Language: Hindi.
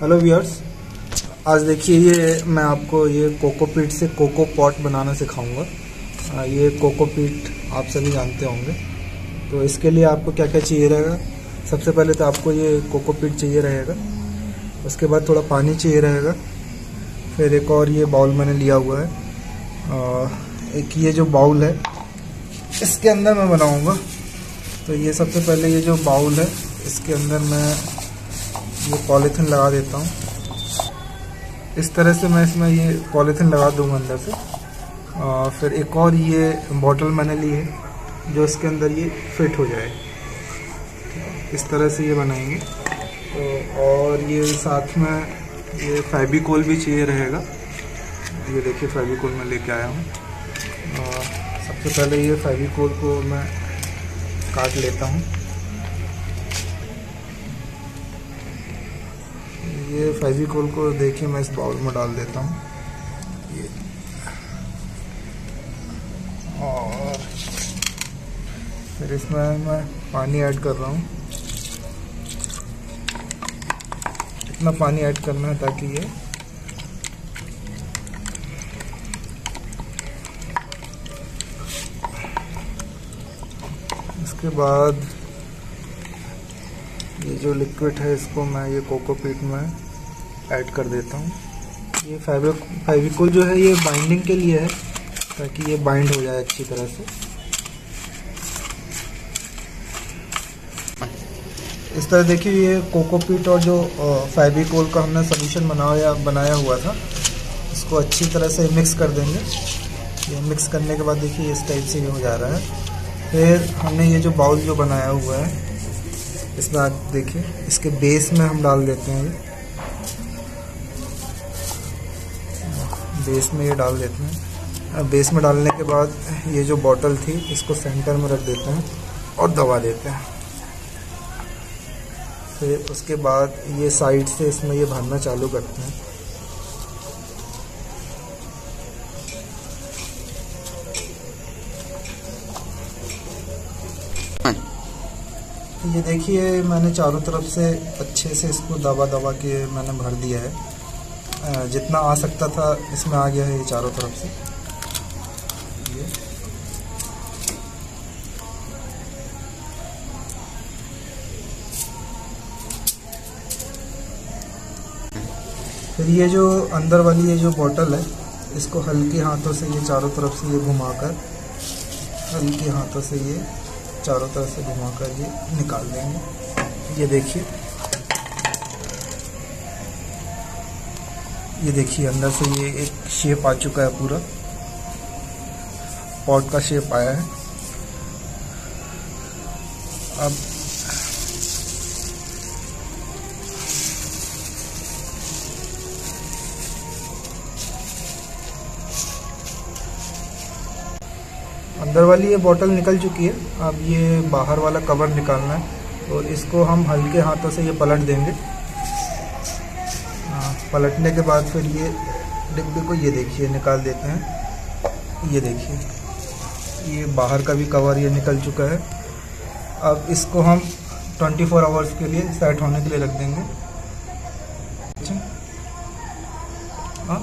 हेलो व्यूअर्स आज देखिए ये मैं आपको ये कोकोपीट से कोको पॉट बनाना सिखाऊँगा। ये कोकोपीट आप सभी जानते होंगे। तो इसके लिए आपको क्या क्या चाहिए रहेगा? सबसे पहले तो आपको ये कोकोपीट चाहिए रहेगा। उसके बाद थोड़ा पानी चाहिए रहेगा। फिर एक और ये बाउल मैंने लिया हुआ है। एक ये जो बाउल है, इसके अंदर मैं बनाऊँगा। तो ये सबसे पहले ये जो बाउल है, इसके अंदर मैं ये पॉलीथीन लगा देता हूँ। इस तरह से मैं इसमें ये पॉलीथीन लगा दूँगा अंदर से। आ, फिर एक और ये बॉटल मैंने ली है जो इसके अंदर ये फिट हो जाए। इस तरह से ये बनाएँगे। तो और ये साथ में ये फेविकोल भी चाहिए रहेगा। ये देखिए फेविकोल मैं लेके आया हूँ। सबसे पहले ये फेविकोल को मैं काट लेता हूँ। ये फेविकोल को देखिए, मैं इस बाउल में डाल देता हूँ। ये। और फिर इसमें मैं पानी ऐड कर रहा हूँ। इतना पानी ऐड करना है ताकि ये इसके बाद ये जो लिक्विड है, इसको मैं ये कोकोपीट में ऐड कर देता हूँ। ये फैब्रिक फेविकोल जो है, ये बाइंडिंग के लिए है, ताकि ये बाइंड हो जाए अच्छी तरह से। इस तरह देखिए, ये कोकोपीट और जो फेविकोल का हमने सोल्यूशन बनाया बनाया हुआ था, इसको अच्छी तरह से मिक्स कर देंगे। ये मिक्स करने के बाद देखिए, इस टाइप से ये हो जा रहा है। फिर हमने ये जो बाउल जो बनाया हुआ है, इसमें आप देखिए, इसके बेस में हम डाल देते हैं बेस में ये डाल देते हैं। अब बेस में डालने के बाद ये जो बॉटल थी, इसको सेंटर में रख देते हैं और दबा देते हैं। फिर उसके बाद ये साइड से इसमें ये भरना चालू करते हैं। ये देखिए, मैंने चारों तरफ़ से अच्छे से इसको दबा दबा के मैंने भर दिया है। जितना आ सकता था, इसमें आ गया है ये चारों तरफ़ से। फिर ये जो अंदर वाली ये जो बॉटल है, इसको हल्के हाथों से ये चारों तरफ़ से ये घुमाकर, हल्के हाथों से ये चारों तरफ़ से घुमाकर ये निकाल देंगे। ये देखिए। ये देखिए, अंदर से ये एक शेप आ चुका है पूरा। पॉट का शेप आया है। अब अंदर वाली ये बोतल निकल चुकी है। अब ये बाहर वाला कवर निकालना है और इसको हम हल्के हाथों से ये पलट देंगे। पलटने के बाद फिर ये डिब्बे को ये देखिए, निकाल देते हैं। ये देखिए, ये बाहर का भी कवर ये निकल चुका है। अब इसको हम 24 फोर आवर्स के लिए सेट होने के लिए रख देंगे। हाँ?